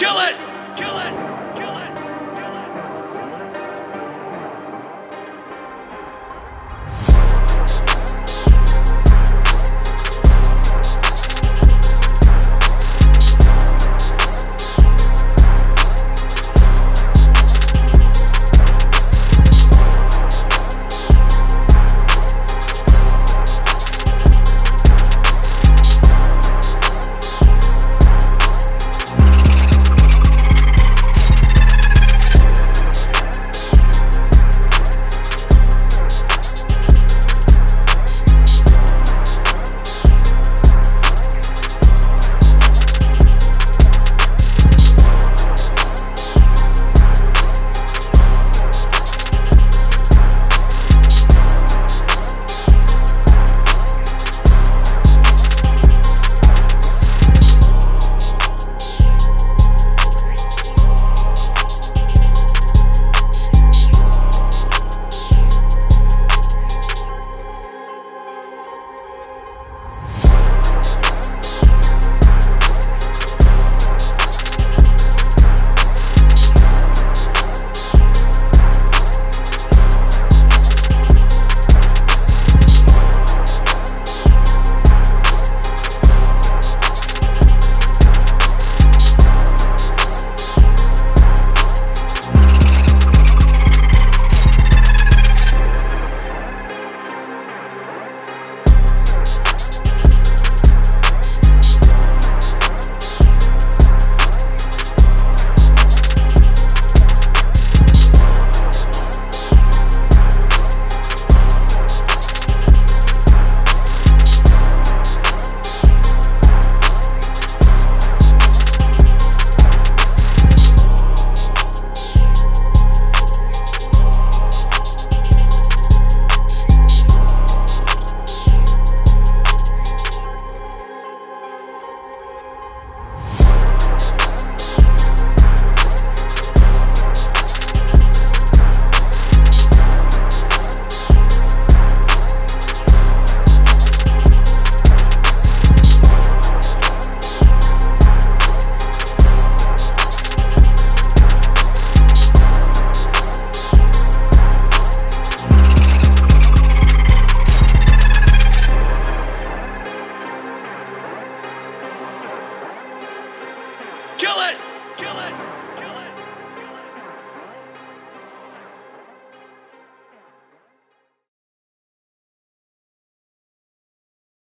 Kill it! Kill it! Kill it!